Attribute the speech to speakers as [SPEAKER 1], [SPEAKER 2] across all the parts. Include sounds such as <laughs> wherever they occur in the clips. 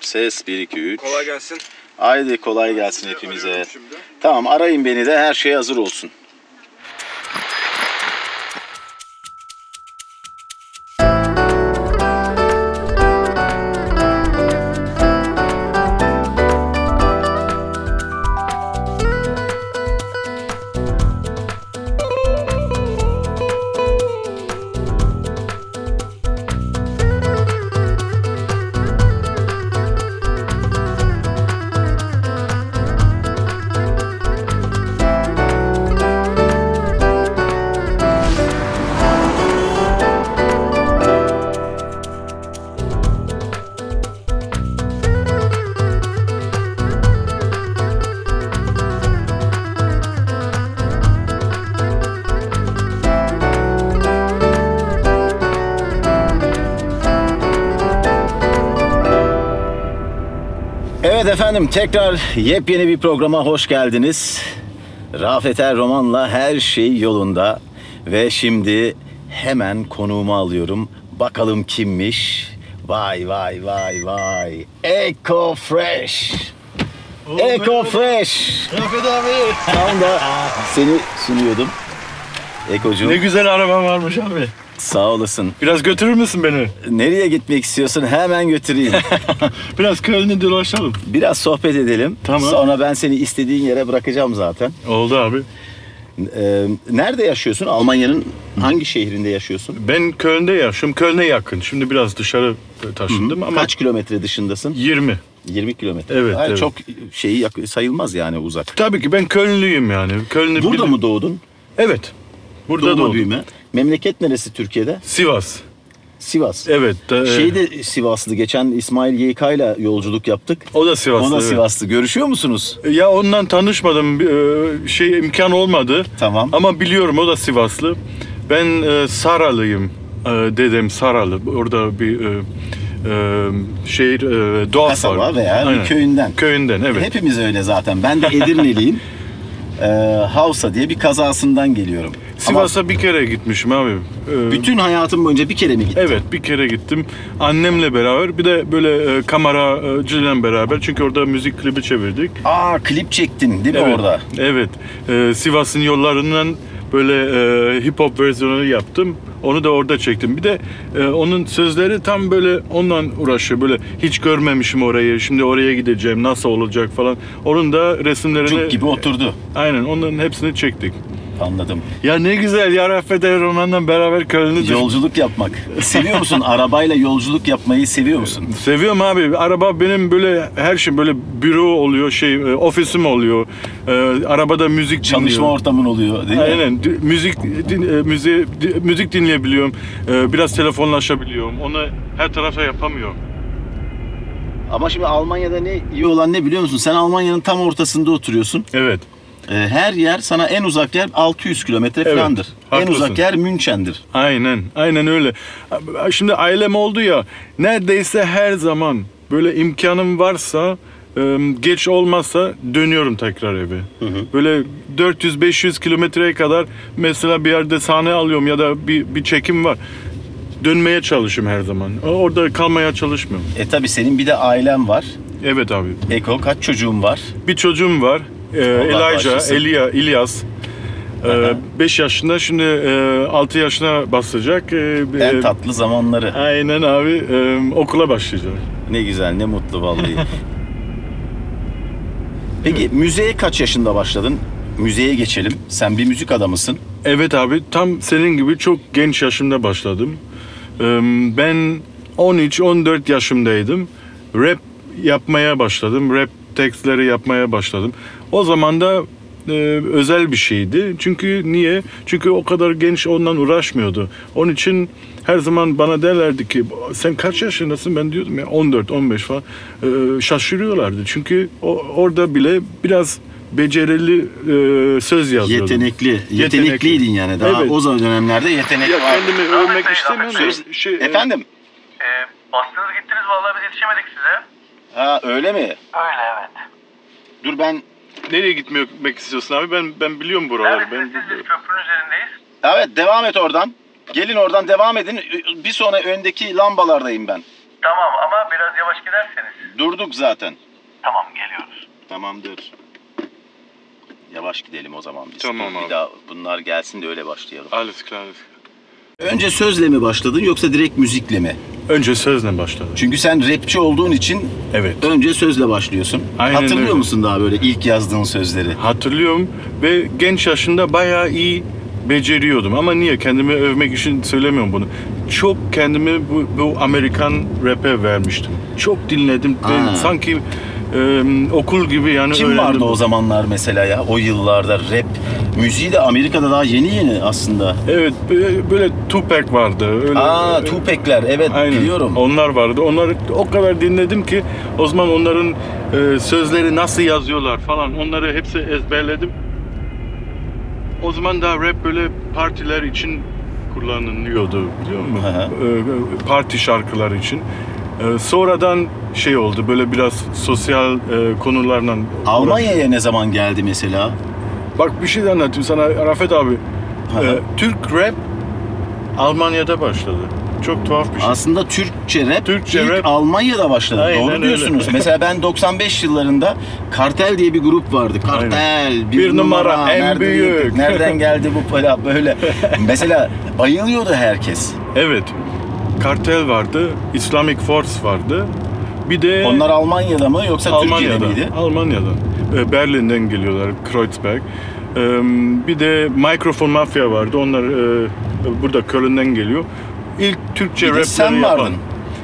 [SPEAKER 1] Ses 1 2 3.
[SPEAKER 2] Kolay gelsin.
[SPEAKER 1] Haydi kolay gelsin hepimize.
[SPEAKER 2] Şimdi.
[SPEAKER 1] Tamam arayın beni de her şey hazır olsun. Efendim tekrar yepyeni bir programa hoş geldiniz. Rafet Er Roman'la her şey yolunda. Ve şimdi hemen konuğumu alıyorum. Bakalım kimmiş? Vay vay vay vay. Eco Fresh. Eco Fresh.
[SPEAKER 3] Rafet abi.
[SPEAKER 1] Tam da seni sunuyordum. Ekocuğum
[SPEAKER 3] Ne güzel araban varmış abi.
[SPEAKER 1] Sağ olasın.
[SPEAKER 3] Biraz götürür müsün beni?
[SPEAKER 1] Nereye gitmek istiyorsun? Hemen götüreyim. <laughs>
[SPEAKER 3] Biraz Köln'ü dolaşalım.
[SPEAKER 1] Biraz sohbet edelim.
[SPEAKER 3] Tamam.
[SPEAKER 1] Sonra ben seni istediğin yere bırakacağım zaten.
[SPEAKER 3] Oldu abi.
[SPEAKER 1] Ee, nerede yaşıyorsun? Almanya'nın hangi şehrinde yaşıyorsun?
[SPEAKER 3] Ben Köln'de yaşıyorum. Köln'e yakın. Şimdi biraz dışarı taşındım ama
[SPEAKER 1] Kaç kilometre dışındasın?
[SPEAKER 3] 20.
[SPEAKER 1] 20 kilometre.
[SPEAKER 3] Evet,
[SPEAKER 1] Hayır,
[SPEAKER 3] evet.
[SPEAKER 1] Çok şeyi sayılmaz yani uzak.
[SPEAKER 3] Tabii ki ben Kölnlüyüm yani. Köln'ü
[SPEAKER 1] Burada
[SPEAKER 3] bil-
[SPEAKER 1] mı doğdun?
[SPEAKER 3] Evet. Burada
[SPEAKER 1] Doğma
[SPEAKER 3] doğdum.
[SPEAKER 1] büyüme. Memleket neresi Türkiye'de?
[SPEAKER 3] Sivas.
[SPEAKER 1] Sivas.
[SPEAKER 3] Evet. e,
[SPEAKER 1] Şey de Sivaslı. Geçen İsmail YK ile yolculuk yaptık.
[SPEAKER 3] o da Sivaslı.
[SPEAKER 1] O da
[SPEAKER 3] evet.
[SPEAKER 1] Sivaslı. Görüşüyor musunuz?
[SPEAKER 3] Ya ondan tanışmadım. e, Şey imkan olmadı.
[SPEAKER 1] Tamam.
[SPEAKER 3] Ama biliyorum o da Sivaslı. Ben e, Saralıyım. E, dedem Saralı. Orada bir e, e, şehir e, doğal
[SPEAKER 1] Kasaba
[SPEAKER 3] var.
[SPEAKER 1] veya
[SPEAKER 3] Aynen.
[SPEAKER 1] köyünden.
[SPEAKER 3] Köyünden evet.
[SPEAKER 1] Hepimiz öyle zaten. Ben de Edirneliyim. <laughs> Havsa diye bir kazasından geliyorum.
[SPEAKER 3] Sivas'a bir kere gitmişim abi. E,
[SPEAKER 1] bütün hayatım boyunca bir kere mi gittin?
[SPEAKER 3] Evet bir kere gittim. Annemle beraber bir de böyle e, kameracıyla beraber çünkü orada müzik klibi çevirdik.
[SPEAKER 1] Aa klip çektin değil mi
[SPEAKER 3] evet,
[SPEAKER 1] orada?
[SPEAKER 3] Evet. E, Sivas'ın yollarından böyle e, hip hop versiyonu yaptım. Onu da orada çektim. Bir de e, onun sözleri tam böyle ondan uğraşıyor. Böyle hiç görmemişim orayı. Şimdi oraya gideceğim. Nasıl olacak falan. Onun da resimlerini
[SPEAKER 1] Cuk gibi oturdu.
[SPEAKER 3] Aynen onların hepsini çektik.
[SPEAKER 1] Anladım.
[SPEAKER 3] Ya ne güzel ya Rafet Er Roman'dan beraber Köln'ü
[SPEAKER 1] Yolculuk yapmak. Seviyor musun? Arabayla yolculuk yapmayı seviyor musun?
[SPEAKER 3] Seviyorum abi. Araba benim böyle her şey böyle büro oluyor, şey e, ofisim oluyor. E, arabada müzik
[SPEAKER 1] Çalışma
[SPEAKER 3] dinliyorum.
[SPEAKER 1] ortamın oluyor değil mi?
[SPEAKER 3] Aynen. Müzik din, e, di- müzik dinleyebiliyorum. Biraz telefonlaşabiliyorum. Onu her tarafta yapamıyorum.
[SPEAKER 1] Ama şimdi Almanya'da ne iyi olan ne biliyor musun? Sen Almanya'nın tam ortasında oturuyorsun.
[SPEAKER 3] Evet.
[SPEAKER 1] Ee, her yer sana en uzak yer 600 kilometre
[SPEAKER 3] Evet,
[SPEAKER 1] falandır. En
[SPEAKER 3] haklısın.
[SPEAKER 1] uzak yer Münken'dir.
[SPEAKER 3] Aynen. Aynen öyle. Şimdi ailem oldu ya. Neredeyse her zaman böyle imkanım varsa e, geç olmazsa dönüyorum tekrar eve. Böyle 400-500 kilometreye kadar mesela bir yerde sahne alıyorum ya da bir, bir çekim var. Dönmeye çalışıyorum her zaman. Orada kalmaya çalışmıyorum.
[SPEAKER 1] E tabi senin bir de ailen var.
[SPEAKER 3] Evet abi.
[SPEAKER 1] Eko kaç çocuğun var?
[SPEAKER 3] Bir çocuğum var. E, Elijah. Elia, İlyas.
[SPEAKER 1] Aha.
[SPEAKER 3] 5 yaşında şimdi 6 yaşına basacak. E,
[SPEAKER 1] En
[SPEAKER 3] e,
[SPEAKER 1] tatlı zamanları.
[SPEAKER 3] Aynen abi e, okula başlayacak.
[SPEAKER 1] Ne güzel ne mutlu vallahi. <laughs> Peki müziğe kaç yaşında başladın? Müziğe geçelim. Sen bir müzik adamısın.
[SPEAKER 3] Evet abi tam senin gibi çok genç yaşımda başladım. E, ben 13-14 yaşımdaydım. Rap yapmaya başladım. Rap tekstleri yapmaya başladım. O zaman da e, özel bir şeydi. Çünkü niye? Çünkü o kadar genç ondan uğraşmıyordu. Onun için her zaman bana derlerdi ki sen kaç yaşındasın? Ben diyordum ya 14-15 falan. E, şaşırıyorlardı. Çünkü o, orada bile biraz becerili e, söz yazıyordum.
[SPEAKER 1] Yetenekli. Yetenekliydin yani. Daha
[SPEAKER 3] Evet.
[SPEAKER 1] o zaman dönemlerde yetenek
[SPEAKER 3] Ya
[SPEAKER 1] var.
[SPEAKER 3] kendimi övmek istemiyorum.
[SPEAKER 1] Söz-
[SPEAKER 3] Şey, e,
[SPEAKER 1] Efendim?
[SPEAKER 4] Ee, bastınız gittiniz vallahi biz yetişemedik size.
[SPEAKER 1] Ha öyle mi?
[SPEAKER 4] Öyle evet.
[SPEAKER 1] Dur ben
[SPEAKER 3] Nereye gitmek istiyorsun abi? Ben ben biliyorum buraları.
[SPEAKER 4] Neredesiniz
[SPEAKER 3] Ben,
[SPEAKER 4] siz? Biz köprünün üzerindeyiz.
[SPEAKER 1] Evet devam et oradan. Gelin oradan devam edin. Bir sonra öndeki lambalardayım ben.
[SPEAKER 4] Tamam ama biraz yavaş giderseniz.
[SPEAKER 1] Durduk zaten.
[SPEAKER 4] Tamam geliyoruz.
[SPEAKER 1] Tamamdır. Yavaş gidelim o zaman biz.
[SPEAKER 3] Tamam
[SPEAKER 1] Bir
[SPEAKER 3] abi.
[SPEAKER 1] daha bunlar gelsin de öyle başlayalım.
[SPEAKER 3] Alles klar.
[SPEAKER 1] Önce sözle mi başladın yoksa direkt müzikle mi?
[SPEAKER 3] Önce sözle başladı.
[SPEAKER 1] Çünkü sen rapçi olduğun için
[SPEAKER 3] Evet.
[SPEAKER 1] önce sözle başlıyorsun.
[SPEAKER 3] Aynen
[SPEAKER 1] Hatırlıyor
[SPEAKER 3] öyle.
[SPEAKER 1] musun daha böyle ilk yazdığın sözleri?
[SPEAKER 3] Hatırlıyorum ve genç yaşında bayağı iyi beceriyordum. Ama niye? Kendimi övmek için söylemiyorum bunu. Çok kendimi bu, bu Amerikan rap'e vermiştim. Çok dinledim.
[SPEAKER 1] Aa.
[SPEAKER 3] sanki e, okul gibi yani
[SPEAKER 1] Kim
[SPEAKER 3] öğrendim.
[SPEAKER 1] vardı o zamanlar mesela ya o yıllarda rap müziği de Amerika'da daha yeni yeni aslında.
[SPEAKER 3] Evet böyle, Tupac vardı. Öyle,
[SPEAKER 1] Aa Tupac'ler evet
[SPEAKER 3] Aynen.
[SPEAKER 1] biliyorum.
[SPEAKER 3] Onlar vardı. Onları o kadar dinledim ki o zaman onların e, sözleri nasıl yazıyorlar falan onları hepsi ezberledim. O zaman da rap böyle partiler için kullanılıyordu biliyor musun? Parti şarkıları için. E, sonradan şey oldu böyle biraz sosyal e, konularla
[SPEAKER 1] Almanya'ya ne zaman geldi mesela?
[SPEAKER 3] Bak bir şey de anlatayım sana Rafet abi.
[SPEAKER 1] Hı hı.
[SPEAKER 3] E, Türk rap Almanya'da başladı. Çok tuhaf bir şey.
[SPEAKER 1] Aslında Türkçe rap
[SPEAKER 3] Türkçe
[SPEAKER 1] ilk
[SPEAKER 3] rap-
[SPEAKER 1] Almanya'da başladı.
[SPEAKER 3] Aynen
[SPEAKER 1] Doğru
[SPEAKER 3] öyle.
[SPEAKER 1] diyorsunuz. <laughs> mesela ben 95 yıllarında Kartel diye bir grup vardı. Kartel, bir,
[SPEAKER 3] Bir numara, en
[SPEAKER 1] nerede-
[SPEAKER 3] büyük.
[SPEAKER 1] Nereden <laughs> geldi bu para böyle. mesela bayılıyordu herkes.
[SPEAKER 3] Evet. Kartel vardı, Islamic Force vardı. Bir de
[SPEAKER 1] Onlar Almanya'da mı yoksa Türkiye'de
[SPEAKER 3] Almanya'da.
[SPEAKER 1] miydi?
[SPEAKER 3] Almanya'da. E, Berlin'den geliyorlar, Kreuzberg. E, Bir de Microphone Mafia vardı. Onlar e, burada Köln'den geliyor. İlk Türkçe
[SPEAKER 1] Bir de sen
[SPEAKER 3] yapan.
[SPEAKER 1] vardın.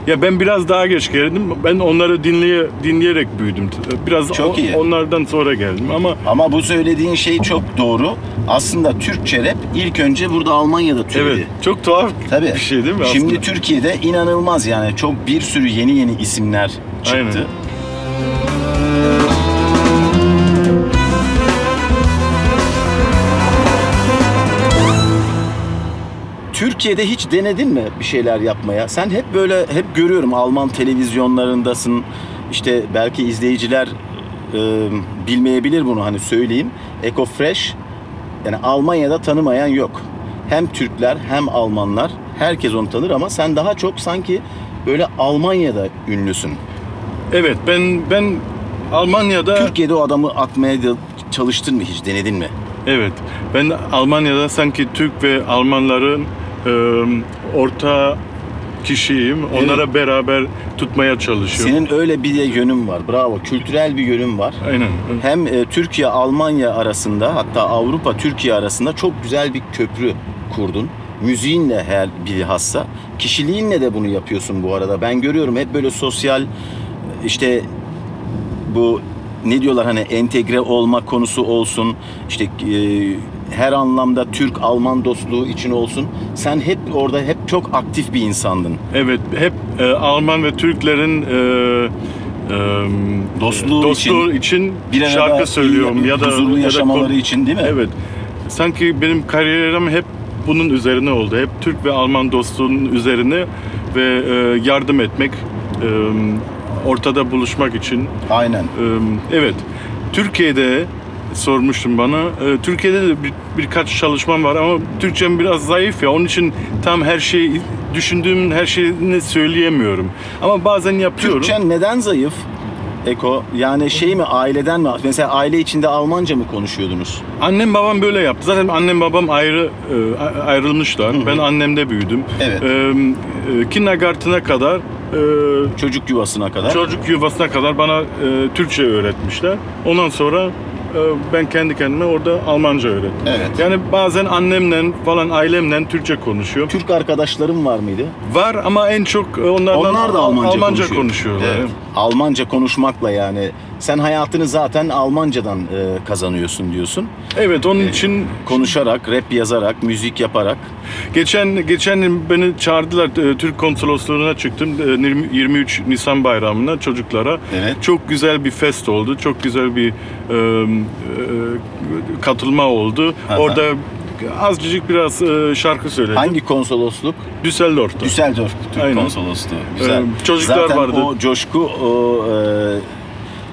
[SPEAKER 3] Ya ben biraz daha geç geldim. Ben onları dinleye, dinleyerek büyüdüm. Biraz
[SPEAKER 1] Çok
[SPEAKER 3] o-
[SPEAKER 1] iyi.
[SPEAKER 3] onlardan sonra geldim ama
[SPEAKER 1] Ama bu söylediğin şey çok doğru. Aslında Türkçe rap ilk önce burada Almanya'da türedi.
[SPEAKER 3] evet çok tuhaf
[SPEAKER 1] Tabii.
[SPEAKER 3] bir şey değil mi
[SPEAKER 1] Şimdi
[SPEAKER 3] aslında?
[SPEAKER 1] Türkiye'de inanılmaz yani çok bir sürü yeni yeni isimler çıktı.
[SPEAKER 3] Aynen.
[SPEAKER 1] Türkiye'de hiç denedin mi bir şeyler yapmaya? Sen hep böyle hep görüyorum Alman televizyonlarındasın. İşte belki izleyiciler e, bilmeyebilir bunu hani söyleyeyim. Eco Fresh yani Almanya'da tanımayan yok. Hem Türkler hem Almanlar herkes onu tanır ama sen daha çok sanki böyle Almanya'da ünlüsün.
[SPEAKER 3] Evet ben ben Almanya'da
[SPEAKER 1] Türkiye'de o adamı atmaya çalıştın mı hiç denedin mi?
[SPEAKER 3] Evet. Ben Almanya'da sanki Türk ve Almanların orta kişiyim. Onlara beraber tutmaya çalışıyorum.
[SPEAKER 1] Senin öyle bir de yönün var. Bravo. Kültürel bir yönün var.
[SPEAKER 3] Aynen.
[SPEAKER 1] Hem e, Türkiye Almanya arasında hatta Avrupa Türkiye arasında çok güzel bir köprü kurdun. Müziğinle her bilhassa. Kişiliğinle de bunu yapıyorsun bu arada. Ben görüyorum hep böyle sosyal işte bu ne diyorlar hani entegre olma konusu olsun. işte e, her anlamda Türk-Alman dostluğu için olsun. Sen hep orada hep çok aktif bir insandın.
[SPEAKER 3] Evet. Hep e, Alman ve Türklerin e, e,
[SPEAKER 1] Dostluğu
[SPEAKER 3] için,
[SPEAKER 1] Bir arada
[SPEAKER 3] şarkı söylüyorum
[SPEAKER 1] iyi,
[SPEAKER 3] ya da
[SPEAKER 1] huzurlu
[SPEAKER 3] ya da
[SPEAKER 1] yaşamaları
[SPEAKER 3] kon-
[SPEAKER 1] için değil mi?
[SPEAKER 3] Evet. Sanki benim kariyerim hep bunun üzerine oldu. Hep Türk ve Alman dostluğunun üzerine ve e, yardım etmek, e, ortada buluşmak için
[SPEAKER 1] Aynen.
[SPEAKER 3] Ee, Evet. Türkiye'de sormuştum bana. Ee, Türkiye'de de bir, birkaç çalışmam var ama Türkçem biraz zayıf ya. Onun için tam her şeyi düşündüğüm her şeyini söyleyemiyorum. Ama bazen yapıyorum.
[SPEAKER 1] Türkçen neden zayıf? Eko yani şey mi aileden mi? Mesela aile içinde Almanca mı konuşuyordunuz?
[SPEAKER 3] Annem babam böyle yaptı. Zaten annem babam ayrı e, ayrılmışlar. Ben annemde büyüdüm.
[SPEAKER 1] Evet.
[SPEAKER 3] Ee, e, kindergarten'a kadar e,
[SPEAKER 1] Çocuk yuvasına kadar.
[SPEAKER 3] Çocuk yuvasına kadar bana e, Türkçe öğretmişler. Ondan sonra e, ben kendi kendime orada Almanca öğrettim.
[SPEAKER 1] Evet.
[SPEAKER 3] Yani bazen annemle falan ailemle Türkçe konuşuyor.
[SPEAKER 1] Türk arkadaşlarım var mıydı?
[SPEAKER 3] Var ama en çok e, onlardan
[SPEAKER 1] Onlar da Almanca, konuşuyor.
[SPEAKER 3] konuşuyorlar.
[SPEAKER 1] Evet. Almanca konuşmakla yani sen hayatını zaten Almancadan e, kazanıyorsun diyorsun.
[SPEAKER 3] Evet onun için
[SPEAKER 1] Konuşarak, rap yazarak, müzik yaparak.
[SPEAKER 3] geçen geçen beni çağırdılar e, Türk konsolosluğuna çıktım e, 20 23 Nisan bayramına çocuklara.
[SPEAKER 1] Evet.
[SPEAKER 3] Çok güzel bir fest oldu. Çok güzel bir e, e, katılma oldu.
[SPEAKER 1] Aha.
[SPEAKER 3] Orada azıcık biraz e, şarkı söyledim.
[SPEAKER 1] Hangi konsolosluk?
[SPEAKER 3] Düsseldorf'ta.
[SPEAKER 1] Düsseldorf Türk
[SPEAKER 3] Aynen.
[SPEAKER 1] Konsolosluğu. Güzel.
[SPEAKER 3] Ee, çocuklar
[SPEAKER 1] Zaten
[SPEAKER 3] vardı.
[SPEAKER 1] o coşku, o e,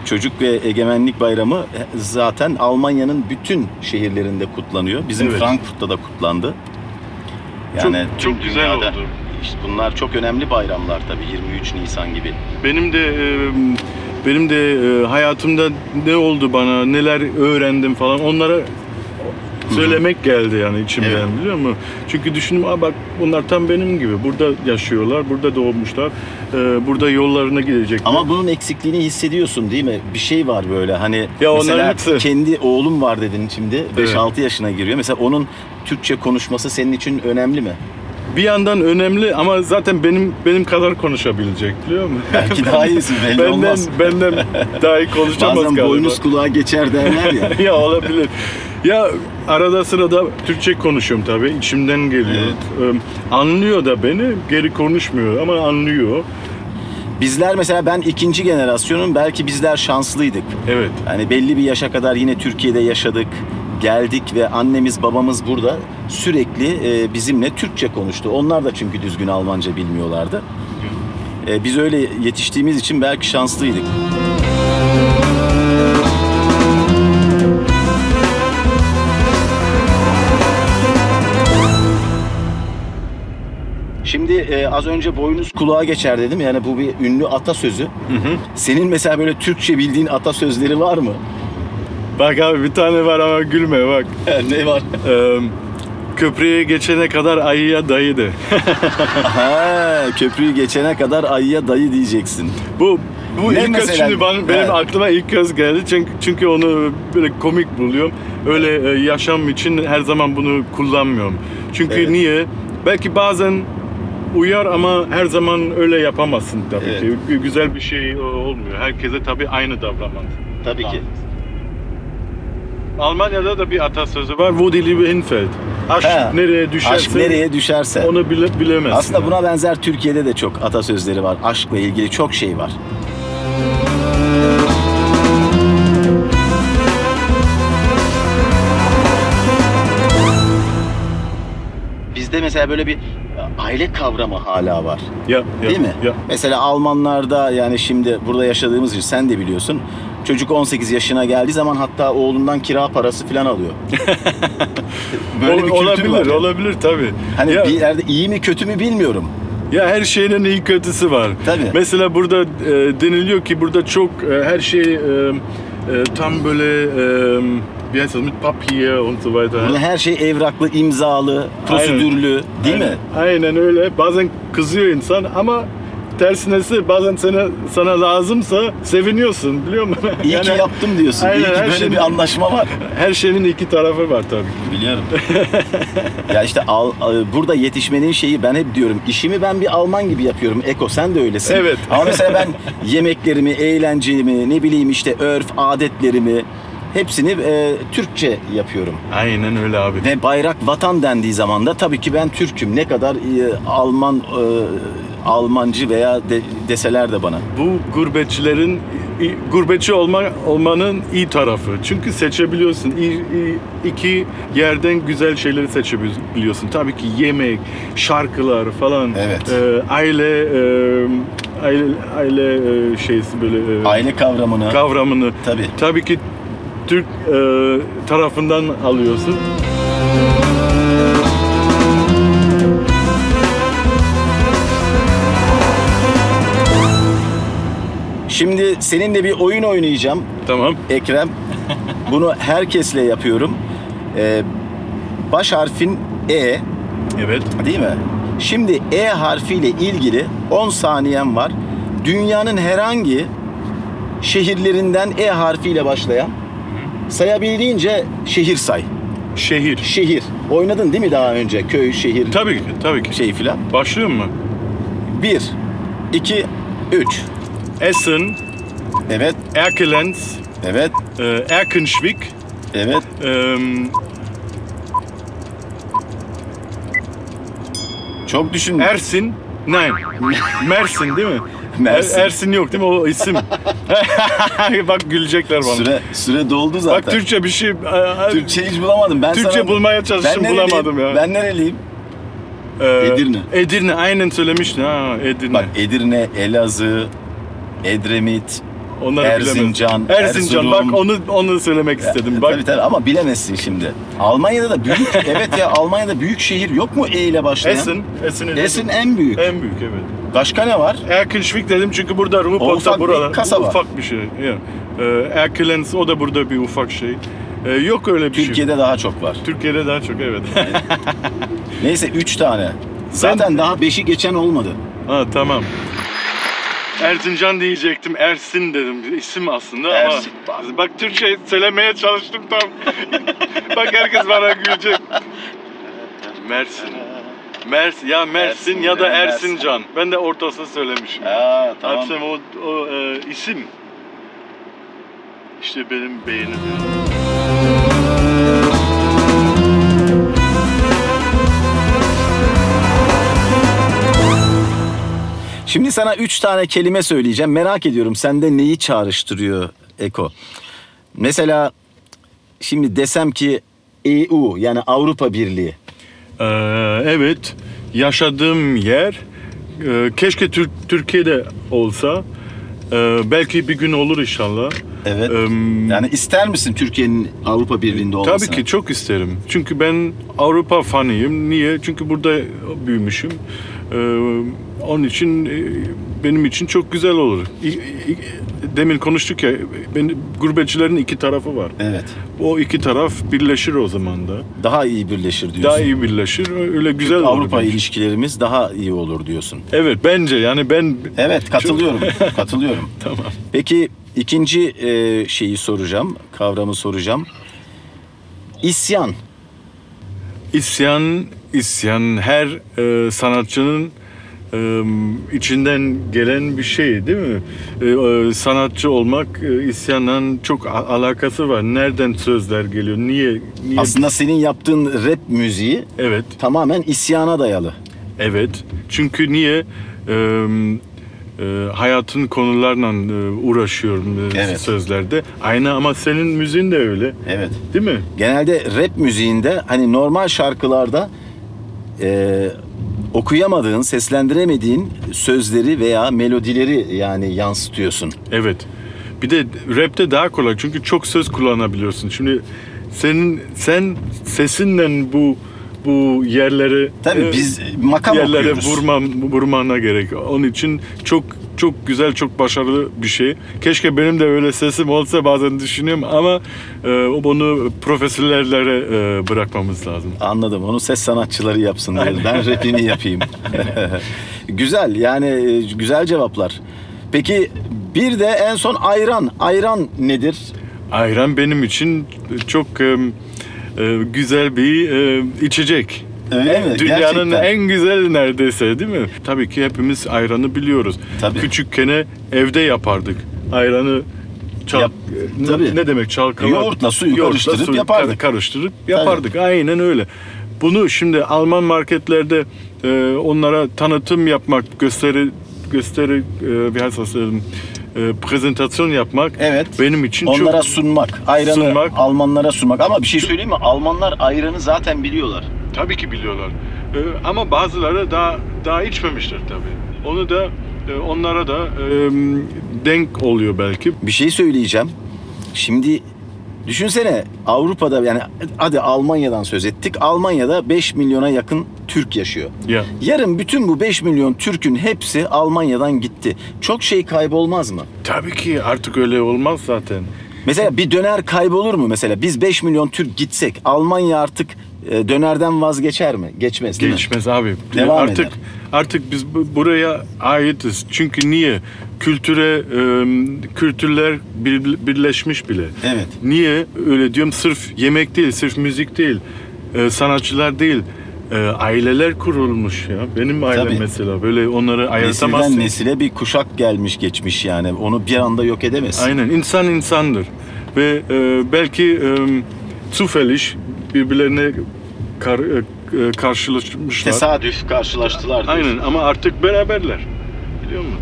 [SPEAKER 1] çocuk ve egemenlik bayramı zaten Almanya'nın bütün şehirlerinde kutlanıyor. Bizim
[SPEAKER 3] Evet.
[SPEAKER 1] Frankfurt'ta da kutlandı.
[SPEAKER 3] Çok,
[SPEAKER 1] Yani
[SPEAKER 3] çok
[SPEAKER 1] tüm
[SPEAKER 3] güzel oldu.
[SPEAKER 1] işte bunlar çok önemli bayramlar tabii 23 Nisan gibi.
[SPEAKER 3] Benim de e, benim de e, hayatımda ne oldu bana, neler öğrendim falan onlara söylemek geldi yani içimden
[SPEAKER 1] Evet.
[SPEAKER 3] biliyor musun? Çünkü düşündüm Aa bak bunlar tam benim gibi. Burada yaşıyorlar, burada doğmuşlar. e, burada yollarına gidecekler.
[SPEAKER 1] Ama bunun eksikliğini hissediyorsun değil mi? Bir şey var böyle hani
[SPEAKER 3] Ya
[SPEAKER 1] mesela
[SPEAKER 3] hepsi-
[SPEAKER 1] kendi oğlum var dedin şimdi 5-6 yaşına giriyor. Mesela onun Türkçe konuşması senin için önemli mi?
[SPEAKER 3] bir yandan önemli ama zaten benim benim kadar konuşabilecek biliyor musun?
[SPEAKER 1] Belki daha iyisi belli
[SPEAKER 3] benden,
[SPEAKER 1] olmaz.
[SPEAKER 3] Benden daha iyi konuşamaz
[SPEAKER 1] Bazen
[SPEAKER 3] galiba.
[SPEAKER 1] boynuz kulağa geçer derler ya. <laughs>
[SPEAKER 3] ya olabilir. Ya arada sırada Türkçe konuşuyorum tabii. içimden geliyor. Ee, Anlıyor da beni. Geri konuşmuyor ama anlıyor.
[SPEAKER 1] Bizler mesela ben ikinci generasyonum belki bizler şanslıydık.
[SPEAKER 3] Evet.
[SPEAKER 1] Yani belli bir yaşa kadar yine Türkiye'de yaşadık. Geldik ve annemiz babamız burada sürekli e, bizimle Türkçe konuştu. Onlar da çünkü düzgün Almanca bilmiyorlardı. E, biz öyle yetiştiğimiz için belki şanslıydık. Şimdi e, az önce boynuz kulağa geçer dedim. Yani bu bir ünlü atasözü. Senin mesela böyle Türkçe bildiğin atasözleri var mı?
[SPEAKER 3] Bak abi bir tane var ama gülme bak.
[SPEAKER 1] ne var?
[SPEAKER 3] Ee, köprüye geçene kadar ayıya dayı de. <laughs>
[SPEAKER 1] ha, köprüyü geçene kadar ayıya dayı diyeceksin.
[SPEAKER 3] bu bu
[SPEAKER 1] Ne
[SPEAKER 3] ilk kez
[SPEAKER 1] mesela?
[SPEAKER 3] şimdi ben, benim
[SPEAKER 1] Evet.
[SPEAKER 3] aklıma ilk kez geldi çünkü, çünkü onu böyle komik buluyorum. Öyle e, yaşam için her zaman bunu kullanmıyorum. Çünkü
[SPEAKER 1] Evet.
[SPEAKER 3] niye? Belki bazen uyar ama her zaman öyle yapamazsın tabii
[SPEAKER 1] Evet.
[SPEAKER 3] ki. Gü- Güzel bir şey olmuyor. Herkese tabii aynı davranmak.
[SPEAKER 1] Tabii ki.
[SPEAKER 3] Almanya'da da bir atasözü var. Wo die Liebe hinfällt. Aşk
[SPEAKER 1] Ha,
[SPEAKER 3] nereye düşerse
[SPEAKER 1] Aşk nereye düşerse.
[SPEAKER 3] onu bile, bilemezsin.
[SPEAKER 1] Aslında buna benzer Türkiye'de de çok atasözleri var. Aşkla ilgili çok şey var. Bizde mesela böyle bir aile kavramı hala var.
[SPEAKER 3] ya, ya,
[SPEAKER 1] Değil mi?
[SPEAKER 3] Ya.
[SPEAKER 1] Mesela Almanlarda yani şimdi burada yaşadığımız için sen de biliyorsun. Çocuk 18 yaşına geldiği zaman hatta oğlundan kira parası falan alıyor. <laughs> Böyle bir kültür
[SPEAKER 3] olabilir,
[SPEAKER 1] var. yani.
[SPEAKER 3] olabilir tabii.
[SPEAKER 1] Hani
[SPEAKER 3] ya,
[SPEAKER 1] bir yerde iyi mi kötü mü bilmiyorum.
[SPEAKER 3] ya her şeyin iyi kötüsü var.
[SPEAKER 1] Tabii.
[SPEAKER 3] Mesela burada e, deniliyor ki burada çok e, her şey e, e, tam böyle e, wie heißt das, mit Papier und so weiter.
[SPEAKER 1] Burada her şey evraklı, imzalı, prosedürlü değil mi?
[SPEAKER 3] Aynen, aynen öyle. Bazen kızıyor insan ama tersinesi bazen sana sana lazımsa seviniyorsun biliyor musun?
[SPEAKER 1] İyi <laughs>
[SPEAKER 3] Yani
[SPEAKER 1] ki yaptım diyorsun.
[SPEAKER 3] Aynen,
[SPEAKER 1] İyi ki böyle
[SPEAKER 3] şeyin-
[SPEAKER 1] bir anlaşma var.
[SPEAKER 3] Her şeyin iki tarafı var tabii.
[SPEAKER 1] Biliyorum. <laughs> ya işte al, al- burada yetişmenin şeyi ben hep diyorum. işimi ben bir Alman gibi yapıyorum. Eko sen de öylesin.
[SPEAKER 3] Evet.
[SPEAKER 1] Ama mesela ben yemeklerimi, eğlencemi, ne bileyim işte örf, adetlerimi hepsini e, Türkçe yapıyorum.
[SPEAKER 3] Aynen öyle abi.
[SPEAKER 1] Ve bayrak vatan dendiği zaman da tabii ki ben Türk'üm. Ne kadar e, Alman e, Almancı veya de- deseler de bana.
[SPEAKER 3] Bu gurbetçilerin gurbetçi olma olmanın iyi tarafı. Çünkü seçebiliyorsun. İyi, iyi- iki yerden güzel şeyleri seçebiliyorsun. Tabii ki yemek, şarkılar falan.
[SPEAKER 1] Evet.
[SPEAKER 3] Ee, aile e, aile aile e, şeysi böyle e,
[SPEAKER 1] Aile kavramını
[SPEAKER 3] kavramını
[SPEAKER 1] tabii.
[SPEAKER 3] tabii ki Türk e, tarafından alıyorsun.
[SPEAKER 1] Şimdi seninle bir oyun oynayacağım.
[SPEAKER 3] Tamam.
[SPEAKER 1] Ekrem. Bunu herkesle yapıyorum. Ee, baş harfin E
[SPEAKER 3] Evet.
[SPEAKER 1] değil mi? Şimdi E harfiyle ilgili 10 saniyen var. Dünyanın herhangi şehirlerinden E harfiyle başlayan sayabildiğince şehir say.
[SPEAKER 3] Şehir.
[SPEAKER 1] Şehir. Oynadın değil mi daha önce? Köy, şehir,
[SPEAKER 3] Tabii ki. Tabii ki.
[SPEAKER 1] şey filan.
[SPEAKER 3] Başlıyor mu?
[SPEAKER 1] 1, 2, 3.
[SPEAKER 3] Essen,
[SPEAKER 1] Evet,
[SPEAKER 3] Erkelenz,
[SPEAKER 1] evet,
[SPEAKER 3] e, Erkenschwick,
[SPEAKER 1] evet.
[SPEAKER 3] ähm,
[SPEAKER 1] Çok düşün.
[SPEAKER 3] Ersin, nein, <laughs> Mersin değil mi?
[SPEAKER 1] Mersin.
[SPEAKER 3] Er- Ersin yok değil mi o isim? <laughs> Bak gülecekler bana.
[SPEAKER 1] Süre süre doldu zaten.
[SPEAKER 3] Bak Türkçe bir şey.
[SPEAKER 1] Türkçe hiç bulamadım. Ben
[SPEAKER 3] Türkçe
[SPEAKER 1] sana-
[SPEAKER 3] bulmaya çalıştım,
[SPEAKER 1] nereliyim?
[SPEAKER 3] bulamadım ya.
[SPEAKER 1] Ben nereliyim?
[SPEAKER 3] Ee,
[SPEAKER 1] Edirne.
[SPEAKER 3] Edirne aynen söylemiştin ha Edirne.
[SPEAKER 1] Bak Edirne, Elazığ, Edremit,
[SPEAKER 3] Onları
[SPEAKER 1] Erzincan,
[SPEAKER 3] bilemez. Erzincan
[SPEAKER 1] Erzurum.
[SPEAKER 3] bak onu onu söylemek istedim. Bak
[SPEAKER 1] Tabii tabii ama bilemezsin şimdi. Almanya'da da büyük, <laughs> evet ya Almanya'da büyük şehir yok mu E ile başlayan?
[SPEAKER 3] Esin'i dedim.
[SPEAKER 1] Esin en büyük.
[SPEAKER 3] en büyük evet.
[SPEAKER 1] Başka ne var?
[SPEAKER 3] Erkilşvik dedim çünkü burada Ruhrpott'ta
[SPEAKER 1] bir
[SPEAKER 3] burada
[SPEAKER 1] kasaba.
[SPEAKER 3] ufak bir şey. Yani. Ee, Erkilens o da burada bir ufak şey. Ee, yok öyle bir şey.
[SPEAKER 1] Türkiye'de daha çok var.
[SPEAKER 3] Türkiye'de daha çok evet. <laughs>
[SPEAKER 1] Neyse üç tane. Zaten daha beşi geçen olmadı.
[SPEAKER 3] ha tamam. Erzincan diyecektim. Ersin dedim. İsim aslında
[SPEAKER 1] Ersin,
[SPEAKER 3] ama
[SPEAKER 1] bak.
[SPEAKER 3] bak Türkçe söylemeye çalıştım tam. <laughs> bak herkes bana gülecek. Mersin. Mers ya Mersin
[SPEAKER 1] Ersin,
[SPEAKER 3] ya da Ersincan. Ben de ortasını söylemişim.
[SPEAKER 1] Aa,
[SPEAKER 3] Hepsi o, o e, isim. İşte benim beğenim.
[SPEAKER 1] Şimdi sana üç tane kelime söyleyeceğim. Merak ediyorum sende neyi çağrıştırıyor Eko? Mesela şimdi desem ki EU yani Avrupa Birliği.
[SPEAKER 3] Ee, evet, yaşadığım yer e, keşke Tür- Türkiye'de olsa. Ee, belki bir gün olur inşallah.
[SPEAKER 1] Evet.
[SPEAKER 3] Em,
[SPEAKER 1] Yani ister misin Türkiye'nin Avrupa Birliği'nde olmasını?
[SPEAKER 3] Tabii ki çok isterim. Çünkü ben Avrupa fanıyım. Niye? Çünkü burada büyümüşüm. Ee, onun için e, benim için çok güzel olur. Demin konuştuk ya, ben, gurbetçilerin iki tarafı var.
[SPEAKER 1] Evet.
[SPEAKER 3] O iki taraf birleşir o zaman da.
[SPEAKER 1] Daha iyi birleşir diyorsun.
[SPEAKER 3] Daha iyi birleşir. Öyle güzel olur.
[SPEAKER 1] Avrupa ilişkilerimiz daha iyi olur diyorsun.
[SPEAKER 3] Evet bence yani ben
[SPEAKER 1] Evet katılıyorum. <laughs> katılıyorum.
[SPEAKER 3] tamam.
[SPEAKER 1] Peki ikinci e, şeyi soracağım. Kavramı soracağım. İsyan.
[SPEAKER 3] İsyan, isyan her e, sanatçının e, içinden gelen bir şey değil mi? E, sanatçı olmak e, isyanla çok alakası var. Nereden sözler geliyor? Niye? niye?
[SPEAKER 1] Aslında senin yaptığın rap müziği
[SPEAKER 3] Evet,
[SPEAKER 1] tamamen isyana dayalı.
[SPEAKER 3] evet. Çünkü niye? E, e, hayatın konularla e, uğraşıyorum e,
[SPEAKER 1] Evet.
[SPEAKER 3] sözlerde. Aynı ama senin müziğin de öyle.
[SPEAKER 1] Evet.
[SPEAKER 3] Değil mi?
[SPEAKER 1] Genelde rap müziğinde hani normal şarkılarda e, okuyamadığın, seslendiremediğin sözleri veya melodileri yani yansıtıyorsun.
[SPEAKER 3] Evet. Bir de rapte daha kolay çünkü çok söz kullanabiliyorsun. Şimdi senin sen sesinle bu bu yerlere
[SPEAKER 1] Tabii
[SPEAKER 3] e,
[SPEAKER 1] biz makam
[SPEAKER 3] yerlere
[SPEAKER 1] okuyoruz.
[SPEAKER 3] vurman vurmana gerek. Onun için çok çok güzel, çok başarılı bir şey. Keşke benim de öyle sesim olsa bazen düşünüyorum ama e, bunu profesörlere e, bırakmamız lazım.
[SPEAKER 1] Anladım. Onu ses sanatçıları yapsın diyor. Ben rapini yapayım. <laughs> güzel. Yani e, güzel cevaplar. Peki bir de en son ayran. Ayran nedir?
[SPEAKER 3] Ayran benim için çok e, e, güzel bir e, içecek.
[SPEAKER 1] Öyle mi?
[SPEAKER 3] Dünyanın
[SPEAKER 1] Gerçekten.
[SPEAKER 3] en güzel neredeyse değil mi? Tabii ki hepimiz ayranı biliyoruz.
[SPEAKER 1] Tabii.
[SPEAKER 3] Küçükken evde yapardık. Ayranı çal
[SPEAKER 1] Yap-
[SPEAKER 3] ne,
[SPEAKER 1] tabii.
[SPEAKER 3] ne demek çalkala?
[SPEAKER 1] Yoğurtla suyu karıştırıp
[SPEAKER 3] suyu
[SPEAKER 1] yapardık.
[SPEAKER 3] kar- karıştırıp yapardık. Aynen öyle. Bunu şimdi Alman marketlerde e, onlara tanıtım yapmak, gösteri gösteri e, bir hastasıyım. E, prezentasyon yapmak
[SPEAKER 1] Evet.
[SPEAKER 3] benim için
[SPEAKER 1] Onlara
[SPEAKER 3] çok
[SPEAKER 1] sunmak. Ayranı
[SPEAKER 3] Sunmak.
[SPEAKER 1] Almanlara sunmak. Ama bir şey söyleyeyim mi? Almanlar ayranı zaten biliyorlar.
[SPEAKER 3] Tabii ki biliyorlar. Ee, ama bazıları daha daha içmemiştir tabii. Onu da e, onlara da e, denk oluyor belki.
[SPEAKER 1] Bir şey söyleyeceğim. Şimdi düşünsene Avrupa'da yani hadi Almanya'dan söz ettik. Almanya'da 5 milyona yakın Türk yaşıyor.
[SPEAKER 3] Ya
[SPEAKER 1] Yarın bütün bu 5 milyon Türk'ün hepsi Almanya'dan gitti. Çok şey kaybolmaz mı?
[SPEAKER 3] tabii ki artık öyle olmaz zaten.
[SPEAKER 1] Mesela bir döner kaybolur mu mesela? Biz 5 milyon Türk gitsek Almanya artık e, dönerden vazgeçer mi? Geçmez değil mi?
[SPEAKER 3] Geçmez abi.
[SPEAKER 1] Devam
[SPEAKER 3] artık
[SPEAKER 1] eder.
[SPEAKER 3] artık biz bu- buraya aitiz. Çünkü niye? Kültüre e, kültürler bir- birleşmiş bile.
[SPEAKER 1] Evet.
[SPEAKER 3] Niye öyle diyorum? Sırf yemek değil, sırf müzik değil, e, sanatçılar değil. E, aileler kurulmuş ya. Benim ailem
[SPEAKER 1] Tabii.
[SPEAKER 3] mesela böyle onları ayırtamazsın.
[SPEAKER 1] Nesilden nesile bir kuşak gelmiş geçmiş yani. Onu bir anda yok edemezsin.
[SPEAKER 3] Aynen insan insandır ve e, belki e, zufällig birbirlerine kar, e, e, karşılaşmışlar.
[SPEAKER 1] Tesadüf karşılaştılar. diyorsun.
[SPEAKER 3] Aynen ama artık beraberler. Biliyor musun?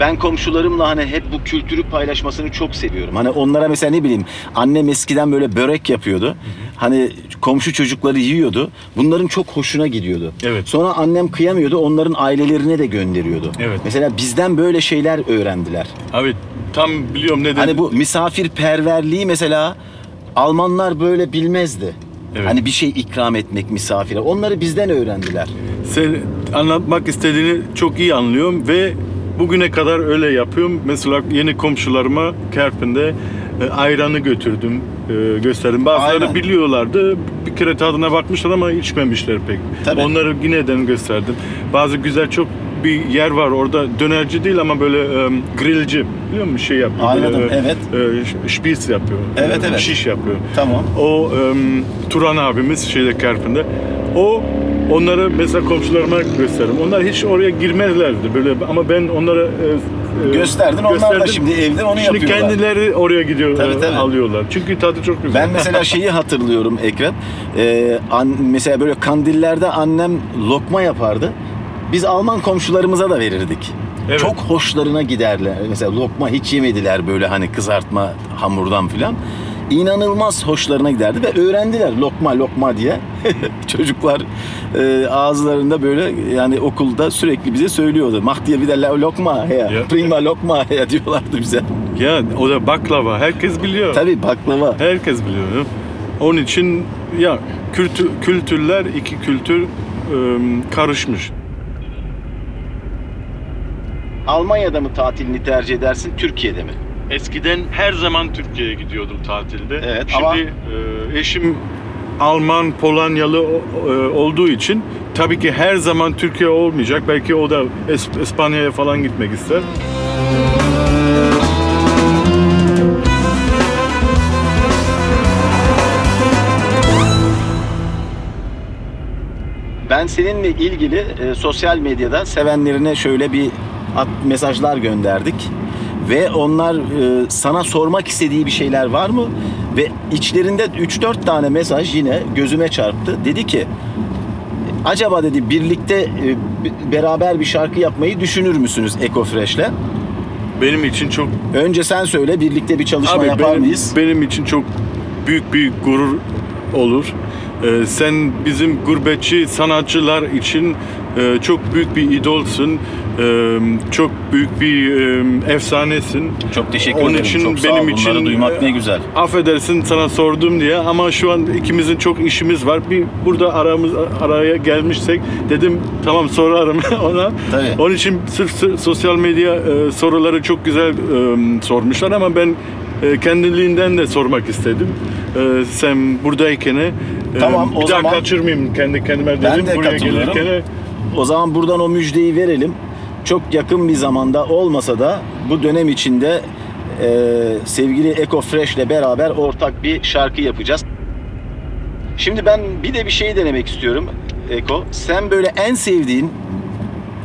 [SPEAKER 1] Ben komşularımla hani hep bu kültürü paylaşmasını çok seviyorum. Hani onlara mesela ne bileyim annem eskiden böyle börek yapıyordu. Hani komşu çocukları yiyordu. Bunların çok hoşuna gidiyordu.
[SPEAKER 3] Evet.
[SPEAKER 1] Sonra annem kıyamıyordu. Onların ailelerine de gönderiyordu.
[SPEAKER 3] Evet.
[SPEAKER 1] Mesela bizden böyle şeyler öğrendiler.
[SPEAKER 3] Abi tam biliyorum neden.
[SPEAKER 1] Hani bu misafirperverliği mesela Almanlar böyle bilmezdi.
[SPEAKER 3] Evet.
[SPEAKER 1] Hani bir şey ikram etmek misafire. Onları bizden öğrendiler.
[SPEAKER 3] Sen anlatmak istediğini çok iyi anlıyorum ve bugüne kadar öyle yapıyorum. Mesela yeni komşularıma Kerpen'de e, ayranı götürdüm, e, gösterdim. Bazıları
[SPEAKER 1] Aynen.
[SPEAKER 3] biliyorlardı. Bir kere tadına bakmışlar ama içmemişler pek.
[SPEAKER 1] Tabii.
[SPEAKER 3] Onları yineden gösterdim. Bazı güzel çok bir yer var orada dönerci değil ama böyle e, grillci biliyor musun şey yapıyor.
[SPEAKER 1] Anladım,
[SPEAKER 3] Böyle,
[SPEAKER 1] evet.
[SPEAKER 3] E, şpis yapıyor.
[SPEAKER 1] Evet, evet.
[SPEAKER 3] Şiş yapıyor.
[SPEAKER 1] Tamam.
[SPEAKER 3] O em, Turan abimiz şeyde Kerpen'de. O onları mesela komşularıma gösterdim. Onlar hiç oraya girmezlerdi böyle ama ben onlara e, e,
[SPEAKER 1] Gösterdin, onlar da şimdi evde onu
[SPEAKER 3] Şimdi
[SPEAKER 1] yapıyorlar.
[SPEAKER 3] kendileri oraya gidiyor
[SPEAKER 1] Tabii,
[SPEAKER 3] e,
[SPEAKER 1] tabii.
[SPEAKER 3] alıyorlar. Çünkü tadı çok güzel.
[SPEAKER 1] Ben mesela <laughs> şeyi hatırlıyorum Ekrem. Ee, an- mesela böyle kandillerde annem lokma yapardı. Biz Alman komşularımıza da verirdik.
[SPEAKER 3] Evet.
[SPEAKER 1] Çok hoşlarına giderler. Mesela lokma hiç yemediler böyle hani kızartma hamurdan filan. İnanılmaz hoşlarına giderdi ve öğrendiler lokma lokma diye. <laughs> Çocuklar e, ağızlarında böyle yani okulda sürekli bize söylüyordu. Mach dir wieder la- lokma.
[SPEAKER 3] Ya.
[SPEAKER 1] Prima lokma her diyorlardı bize.
[SPEAKER 3] Ya o da baklava. Herkes biliyor.
[SPEAKER 1] Tabii baklava.
[SPEAKER 3] Herkes biliyor. ya. Onun için ya kültür, kültürler iki kültür karışmış.
[SPEAKER 1] Almanya'da mı tatilini tercih edersin, Türkiye'de mi?
[SPEAKER 3] Eskiden her zaman Türkiye'ye gidiyordum tatilde.
[SPEAKER 1] Evet,
[SPEAKER 3] Şimdi
[SPEAKER 1] ama-
[SPEAKER 3] e, eşim Alman, Polonyalı e, olduğu için tabii ki her zaman Türkiye olmayacak. Belki o da İspanya'ya falan gitmek ister.
[SPEAKER 1] Ben seninle ilgili e, sosyal medyada sevenlerine şöyle bir at, mesajlar gönderdik. Ve onlar e, sana sormak istediği bir şeyler var mı? Ve içlerinde 3-4 tane mesaj yine gözüme çarptı. Dedi ki acaba dedi birlikte e, beraber bir şarkı yapmayı düşünür müsünüz Eko Fresh'le?
[SPEAKER 3] Benim için çok
[SPEAKER 1] Önce sen söyle birlikte bir çalışma yapar
[SPEAKER 3] benim,
[SPEAKER 1] mıyız?
[SPEAKER 3] benim için çok büyük bir gurur olur. Ee, sen bizim gurbetçi sanatçılar için e, çok büyük bir idolsun. Ee, çok büyük bir e, efsanesin.
[SPEAKER 1] Çok teşekkür
[SPEAKER 3] Onun
[SPEAKER 1] ederim.
[SPEAKER 3] için
[SPEAKER 1] Çok sağ ol.
[SPEAKER 3] benim
[SPEAKER 1] Bunları
[SPEAKER 3] için
[SPEAKER 1] duymak ne güzel.
[SPEAKER 3] Affedersin sana sordum diye ama şu an ikimizin çok işimiz var. Bir burada aramız araya gelmişsek dedim tamam sorarım <laughs> ona.
[SPEAKER 1] Tabii.
[SPEAKER 3] Onun için sırf sırf sosyal medya e, soruları çok güzel e, sormuşlar ama ben e, kendiliğinden de sormak istedim. E, sen buradayken e,
[SPEAKER 1] Tamam, o
[SPEAKER 3] bir daha
[SPEAKER 1] zaman-
[SPEAKER 3] kaçırmayayım kendi kendime dedim.
[SPEAKER 1] Ben de
[SPEAKER 3] Buraya
[SPEAKER 1] katılıyorum.
[SPEAKER 3] gelirken
[SPEAKER 1] O zaman buradan o müjdeyi verelim. Çok yakın bir zamanda olmasa da bu dönem içinde e, sevgili Eko Fresh ile beraber ortak bir şarkı yapacağız. Şimdi ben bir de bir şey denemek istiyorum Eko. Sen böyle en sevdiğin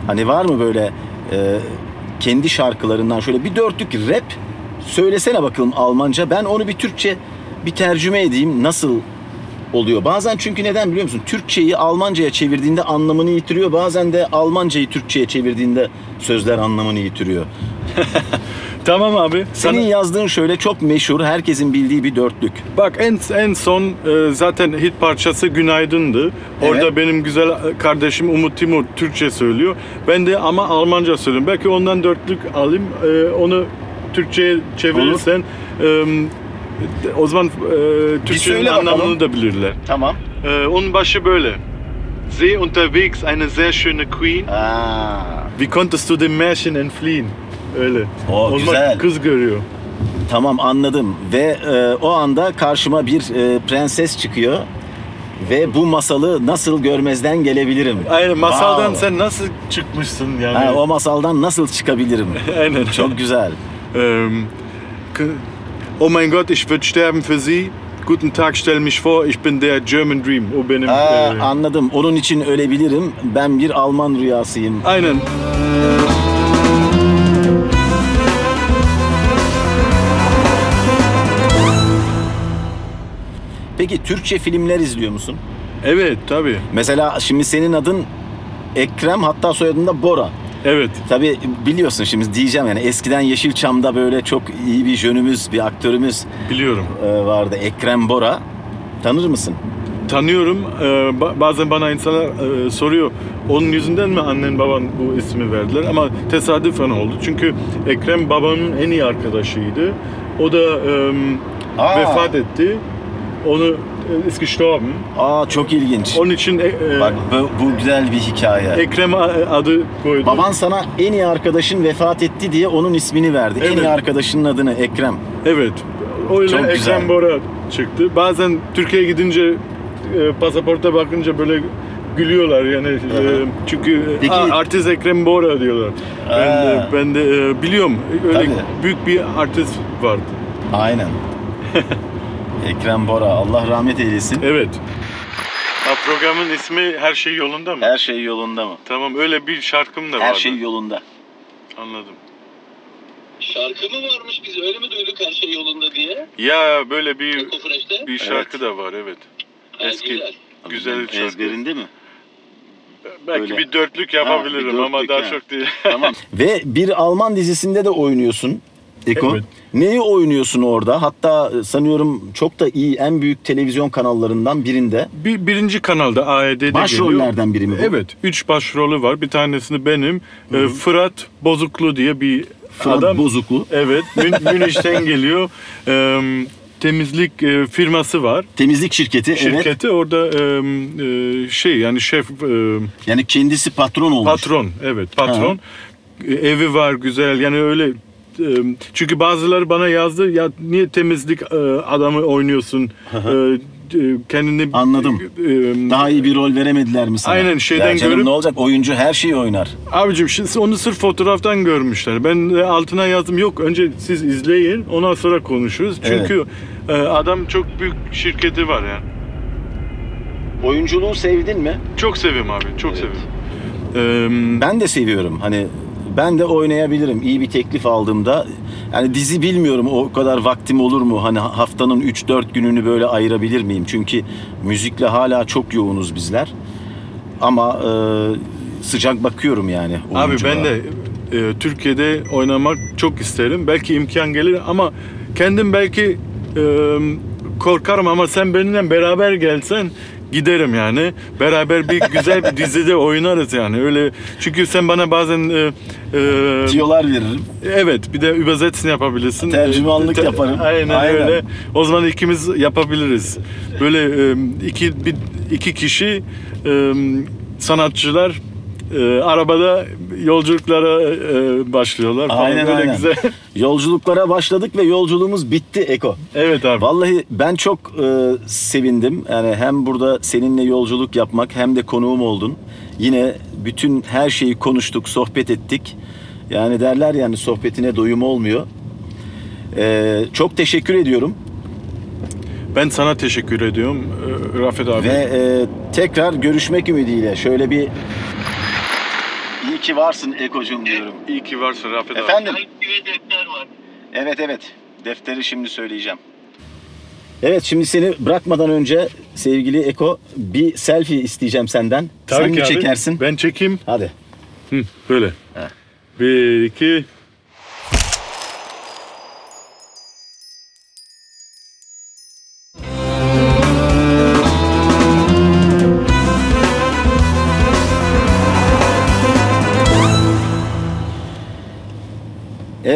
[SPEAKER 1] hani var mı böyle e, kendi şarkılarından şöyle bir dörtlük rap söylesene bakalım Almanca. Ben onu bir Türkçe bir tercüme edeyim. Nasıl oluyor. Bazen çünkü neden biliyor musun? Türkçeyi Almanca'ya çevirdiğinde anlamını yitiriyor. Bazen de Almancayı Türkçe'ye çevirdiğinde sözler anlamını yitiriyor. <laughs>
[SPEAKER 3] tamam abi.
[SPEAKER 1] Senin
[SPEAKER 3] sana-
[SPEAKER 1] yazdığın şöyle çok meşhur, herkesin bildiği bir dörtlük.
[SPEAKER 3] Bak en en son e, zaten hit parçası Günaydın'dı. Orada
[SPEAKER 1] Evet.
[SPEAKER 3] benim güzel kardeşim Umut Timur Türkçe söylüyor. Ben de ama Almanca söylüyorum. Belki ondan dörtlük alayım. e, onu Türkçe'ye çevirirsen e, o zaman e, Türkçenin anlamını da bilirler.
[SPEAKER 1] Tamam.
[SPEAKER 3] E, onun başı böyle. See unterwegs eine sehr schöne Queen.
[SPEAKER 1] Aa,
[SPEAKER 3] Wie konntest du dem Märchen entfliehen? Öyle.
[SPEAKER 1] O,
[SPEAKER 3] O zaman
[SPEAKER 1] güzel.
[SPEAKER 3] Kız görüyor.
[SPEAKER 1] tamam anladım. Ve e, o anda karşıma bir e, prenses çıkıyor. Ve bu masalı nasıl görmezden gelebilirim?
[SPEAKER 3] Aynen masaldan
[SPEAKER 1] Wow.
[SPEAKER 3] sen nasıl çıkmışsın yani?
[SPEAKER 1] Ha, o masaldan nasıl çıkabilirim? <laughs>
[SPEAKER 3] Aynen.
[SPEAKER 1] Çok güzel.
[SPEAKER 3] Oh mein Gott, ich würde sterben für Sie. Guten Tag, stell mich vor, ich bin der German Dream. O benim.
[SPEAKER 1] Aa,
[SPEAKER 3] e,
[SPEAKER 1] anladım. Onun için ölebilirim. Ben bir Alman rüyasıyım.
[SPEAKER 3] aynen.
[SPEAKER 1] Peki Türkçe filmler izliyor musun?
[SPEAKER 3] Evet, tabii.
[SPEAKER 1] Mesela şimdi senin adın Ekrem hatta soyadın da Bora.
[SPEAKER 3] Evet.
[SPEAKER 1] Tabii biliyorsun şimdi diyeceğim yani eskiden Yeşilçam'da böyle çok iyi bir jönümüz, bir aktörümüz
[SPEAKER 3] Biliyorum.
[SPEAKER 1] e, vardı. Ekrem Bora. Tanır mısın?
[SPEAKER 3] Tanıyorum. Ba- bazen bana insanlar e, soruyor. Onun yüzünden mi annen baban bu ismi verdiler? Ama tesadüfen oldu. Çünkü Ekrem babamın en iyi arkadaşıydı. O da e,
[SPEAKER 1] Aa.
[SPEAKER 3] vefat etti. Onu e, ist gestorben.
[SPEAKER 1] Aa çok ilginç.
[SPEAKER 3] Onun için e, e,
[SPEAKER 1] Bak bu, bu güzel bir hikaye.
[SPEAKER 3] Ekrem a- adı koydu.
[SPEAKER 1] Baban sana en iyi arkadaşın vefat etti diye onun ismini verdi. En
[SPEAKER 3] Evet.
[SPEAKER 1] iyi arkadaşının adını Ekrem.
[SPEAKER 3] Evet. Öyle
[SPEAKER 1] Çok
[SPEAKER 3] Ekrem
[SPEAKER 1] güzel.
[SPEAKER 3] Bora çıktı. Bazen Türkiye'ye gidince e, pasaporta bakınca böyle gülüyorlar yani e, çünkü
[SPEAKER 1] Peki-
[SPEAKER 3] "Aa, artist Ekrem Bora diyorlar. Ben de,
[SPEAKER 1] Aa.
[SPEAKER 3] ben de e, biliyorum öyle
[SPEAKER 1] Tabii.
[SPEAKER 3] büyük bir artist vardı.
[SPEAKER 1] Aynen. <laughs> Ekrem Bora Allah rahmet eylesin.
[SPEAKER 3] Evet. Ha, programın ismi Her Şey Yolunda mı?
[SPEAKER 1] Her şey yolunda mı?
[SPEAKER 3] Tamam öyle bir şarkım da
[SPEAKER 1] Her
[SPEAKER 3] vardı.
[SPEAKER 1] şey yolunda.
[SPEAKER 3] Anladım.
[SPEAKER 2] Şarkı mı varmış biz öyle mi duyduk her şey yolunda diye?
[SPEAKER 3] Ya böyle bir bir şarkı da var evet.
[SPEAKER 2] Ha,
[SPEAKER 3] eski-
[SPEAKER 2] güzel.
[SPEAKER 3] Güzel bir şarkı.
[SPEAKER 1] Ezberinde mi?
[SPEAKER 3] Belki
[SPEAKER 1] Böyle.
[SPEAKER 3] bir dörtlük yapabilirim
[SPEAKER 1] bir
[SPEAKER 3] ama
[SPEAKER 1] dörtlük
[SPEAKER 3] daha
[SPEAKER 1] ha.
[SPEAKER 3] çok değil.
[SPEAKER 1] Tamam. <laughs> Ve bir Alman dizisinde de oynuyorsun. Eko.
[SPEAKER 3] Evet.
[SPEAKER 1] Neyi oynuyorsun orada? Hatta e, sanıyorum çok da iyi en büyük televizyon kanallarından birinde.
[SPEAKER 3] Bir, birinci kanalda AED'de geliyor.
[SPEAKER 1] Başrollerden biri mi bu?
[SPEAKER 3] Evet. Üç başrolü var. Bir tanesini benim. Ee, Fırat Bozuklu diye bir
[SPEAKER 1] Fırat
[SPEAKER 3] adam.
[SPEAKER 1] Bozuklu.
[SPEAKER 3] Evet. Mün- <laughs> Münih'ten geliyor. Ee, temizlik e, firması var.
[SPEAKER 1] Temizlik şirketi. Evet.
[SPEAKER 3] Şirketi orada e, e, şey yani şef e,
[SPEAKER 1] Yani kendisi patron olmuş.
[SPEAKER 3] patron. Evet patron. E, Evi var güzel yani öyle e, çünkü bazıları bana yazdı ya niye temizlik adamı oynuyorsun kendini
[SPEAKER 1] Anladım.
[SPEAKER 3] e,
[SPEAKER 1] Daha iyi bir rol veremediler mi sana?
[SPEAKER 3] Aynen, şeyden
[SPEAKER 1] ya canım
[SPEAKER 3] görüp-
[SPEAKER 1] ne olacak? Oyuncu her şeyi oynar.
[SPEAKER 3] Abicim şimdi onu sırf fotoğraftan görmüşler. Ben altına yazdım yok önce siz izleyin ondan sonra konuşuruz. Çünkü e, adam çok büyük şirketi var yani.
[SPEAKER 1] Oyunculuğu sevdin mi?
[SPEAKER 3] Çok seviyorum abi çok
[SPEAKER 1] Evet.
[SPEAKER 3] seviyorum. E,
[SPEAKER 1] Ben de seviyorum. Hani ben de oynayabilirim. İyi bir teklif aldığımda. Yani dizi bilmiyorum o kadar vaktim olur mu? Hani haftanın 3-4 gününü böyle ayırabilir miyim? Çünkü müzikle hala çok yoğunuz bizler. Ama e, sıcak bakıyorum yani.
[SPEAKER 3] Abi
[SPEAKER 1] oyunculuğa.
[SPEAKER 3] ben de e, Türkiye'de oynamak çok isterim. Belki imkan gelir ama kendim belki e, korkarım ama sen benimle beraber gelsen giderim yani. Beraber bir <laughs> güzel bir dizide oynarız yani. Öyle çünkü sen bana bazen e, e,
[SPEAKER 1] Tiyolar veririm.
[SPEAKER 3] evet bir de übersetzen yapabilirsin.
[SPEAKER 1] Tercümanlık
[SPEAKER 3] Te-
[SPEAKER 1] yaparım.
[SPEAKER 3] Aynen,
[SPEAKER 1] Aynen.
[SPEAKER 3] öyle. O zaman ikimiz yapabiliriz. Böyle e, iki bir, iki kişi e, sanatçılar e, arabada yolculuklara e, başlıyorlar falan.
[SPEAKER 1] Aynen
[SPEAKER 3] Böyle
[SPEAKER 1] aynen.
[SPEAKER 3] güzel. <laughs>
[SPEAKER 1] Yolculuklara başladık ve yolculuğumuz bitti Eko.
[SPEAKER 3] evet abi.
[SPEAKER 1] Vallahi ben çok e, sevindim. Yani hem burada seninle yolculuk yapmak hem de konuğum oldun. Yine bütün her şeyi konuştuk, sohbet ettik. Yani derler yani sohbetine doyum olmuyor. E, çok teşekkür ediyorum
[SPEAKER 3] Ben sana teşekkür ediyorum e, Rafet abi.
[SPEAKER 1] ve e, tekrar görüşmek ümidiyle şöyle bir ki varsın Eko'cum diyorum.
[SPEAKER 3] İyi ki varsın Rafet abi.
[SPEAKER 1] Efendim?
[SPEAKER 2] Kayıt defter var.
[SPEAKER 1] Evet evet. Defteri şimdi söyleyeceğim. Evet şimdi seni bırakmadan önce sevgili Eko bir selfie isteyeceğim senden.
[SPEAKER 3] Tabii
[SPEAKER 1] Sen
[SPEAKER 3] ki
[SPEAKER 1] mi
[SPEAKER 3] abi.
[SPEAKER 1] çekersin?
[SPEAKER 3] Ben çekeyim.
[SPEAKER 1] Hadi.
[SPEAKER 3] Hı, böyle.
[SPEAKER 1] Heh.
[SPEAKER 3] Bir, iki.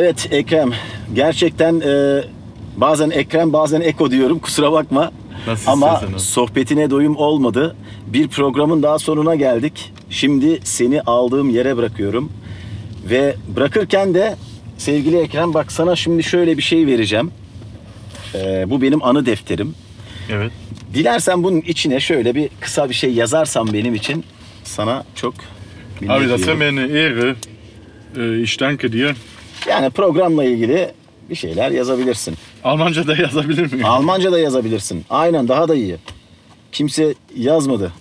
[SPEAKER 1] Evet Ekrem. Gerçekten e, bazen Ekrem bazen Eko diyorum <laughs> kusura bakma.
[SPEAKER 3] Nasıl
[SPEAKER 1] Ama sohbetine doyum olmadı. Bir programın daha sonuna geldik. Şimdi seni aldığım yere bırakıyorum. Ve bırakırken de sevgili Ekrem bak sana şimdi şöyle bir şey vereceğim. E, bu benim anı defterim.
[SPEAKER 3] Evet.
[SPEAKER 1] Dilersen bunun içine şöyle bir kısa bir şey yazarsan benim için sana çok minnet
[SPEAKER 3] Abi das wäre mir eine Ehre. Ich danke dir.
[SPEAKER 1] Yani programla ilgili bir şeyler yazabilirsin.
[SPEAKER 3] Almanca da yazabilir miyim?
[SPEAKER 1] Almanca da yazabilirsin. Aynen daha da iyi. Kimse yazmadı.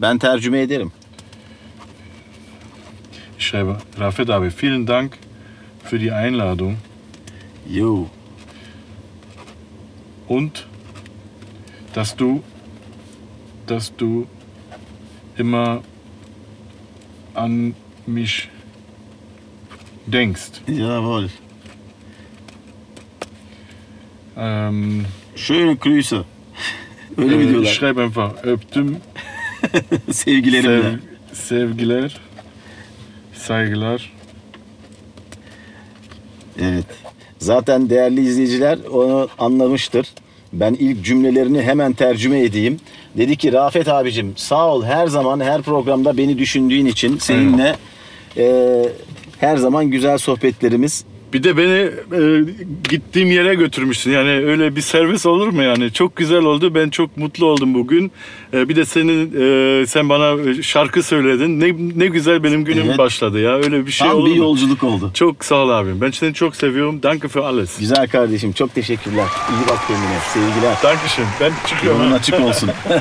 [SPEAKER 1] Ben tercüme ederim.
[SPEAKER 3] Ich schreibe, Rafet abi, vielen Dank für die Einladung
[SPEAKER 1] Yo.
[SPEAKER 3] und dass du, dass du immer an mich denkst.
[SPEAKER 1] Jawohl.
[SPEAKER 3] Ähm,
[SPEAKER 1] Schöne Grüße. Öyle mi
[SPEAKER 3] äh,
[SPEAKER 1] diyorlar?
[SPEAKER 3] schreib einfach öptüm, <laughs>
[SPEAKER 1] Sevgilerimle.
[SPEAKER 3] sev, sevgiler, saygılar.
[SPEAKER 1] Evet. Zaten değerli izleyiciler onu anlamıştır. Ben ilk cümlelerini hemen tercüme edeyim. Dedi ki Rafet abicim sağ ol her zaman her programda beni düşündüğün için seninle e, her zaman güzel sohbetlerimiz.
[SPEAKER 3] Bir de beni e, gittiğim yere götürmüşsün. Yani öyle bir servis olur mu yani? Çok güzel oldu. Ben çok mutlu oldum bugün. E, bir de senin e, sen bana şarkı söyledin. Ne ne güzel benim günüm
[SPEAKER 1] Evet.
[SPEAKER 3] başladı ya. Öyle bir şey
[SPEAKER 1] Tam
[SPEAKER 3] olur
[SPEAKER 1] bir
[SPEAKER 3] mu?
[SPEAKER 1] yolculuk oldu.
[SPEAKER 3] Çok sağ ol abim. Ben seni çok seviyorum. Danke für alles.
[SPEAKER 1] Güzel kardeşim çok teşekkürler. İyi bak kendine. Sevgiler.
[SPEAKER 3] Dankeschön. Ben çıkıyorum.
[SPEAKER 1] Yolun açık olsun. <laughs>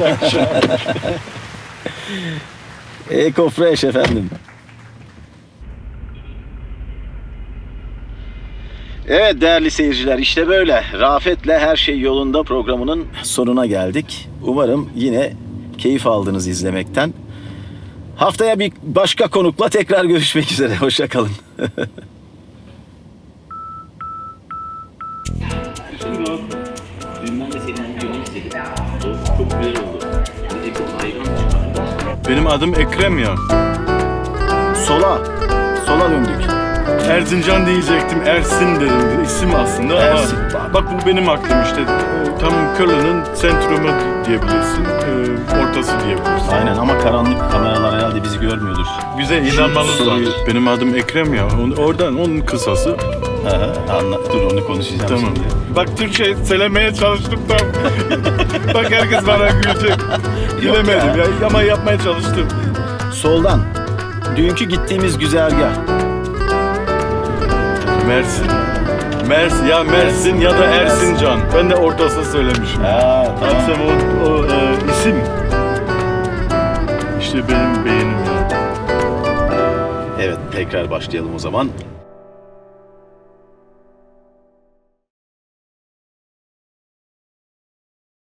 [SPEAKER 1] Eco Fresh efendim. Evet değerli seyirciler işte böyle. Rafet'le her şey yolunda programının sonuna geldik. Umarım yine keyif aldınız izlemekten. Haftaya bir başka konukla tekrar görüşmek üzere. <laughs> Hoşçakalın. <laughs>
[SPEAKER 3] Benim adım Ekrem ya.
[SPEAKER 1] Sola. Sola döndük.
[SPEAKER 3] Erzincan diyecektim. Ersin dedim. İsim aslında
[SPEAKER 1] Ersin.
[SPEAKER 3] ama bak bu benim aklım işte. E, Tam Köln'ün sentrumu diyebilirsin. e, Ortası diyebilirsin.
[SPEAKER 1] Aynen ama karanlık kameralar herhalde bizi görmüyordur.
[SPEAKER 3] Bize inanmanız
[SPEAKER 1] soruyu-
[SPEAKER 3] lazım. Benim adım Ekrem ya. On- Oradan onun kısası.
[SPEAKER 1] Aha, anla. Dur onu konuşacağım
[SPEAKER 3] Tamam.
[SPEAKER 1] şimdi.
[SPEAKER 3] Bak Türkçe söylemeye çalıştım tam. <laughs> Bak herkes bana gülecek. Gülemedim ya. ama yapmaya çalıştım.
[SPEAKER 1] Soldan. Dünkü gittiğimiz güzergah.
[SPEAKER 3] Mersin. Mersin ya Mersin ya da Ersincan. Ben de ortası söylemişim.
[SPEAKER 1] Ha, tamam.
[SPEAKER 3] Baksam o, o e, isim. İşte benim beğenim ya.
[SPEAKER 1] Evet tekrar başlayalım o zaman.